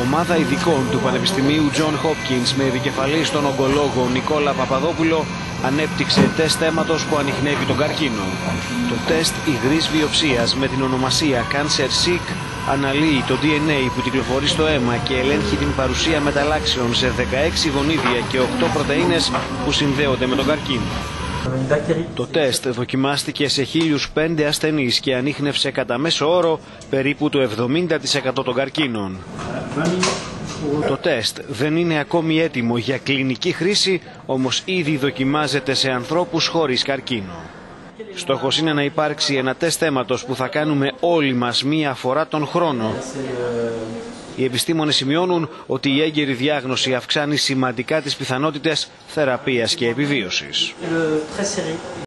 Ομάδα ειδικών του Πανεπιστημίου John Hopkins με επικεφαλή στον ογκολόγο Νικόλα Παπαδόπουλο ανέπτυξε τεστ αίματος που ανοιχνεύει τον καρκίνο. Το τεστ υγρής βιοψίας με την ονομασία Cancer Seek αναλύει το DNA που κυκλοφορεί στο αίμα και ελέγχει την παρουσία μεταλλάξεων σε 16 γονίδια και 8 πρωτεΐνες που συνδέονται με τον καρκίνο. Το τεστ δοκιμάστηκε σε 1005 ασθενείς και ανείχνευσε κατά μέσο όρο περίπου το 70% των καρκίνων. Το τεστ δεν είναι ακόμη έτοιμο για κλινική χρήση, όμως ήδη δοκιμάζεται σε ανθρώπους χωρίς καρκίνο. Στόχος είναι να υπάρξει ένα τεστ αίματος που θα κάνουμε όλοι μας μία φορά τον χρόνο. Οι επιστήμονες σημειώνουν ότι η έγκαιρη διάγνωση αυξάνει σημαντικά τις πιθανότητες θεραπείας και επιβίωσης.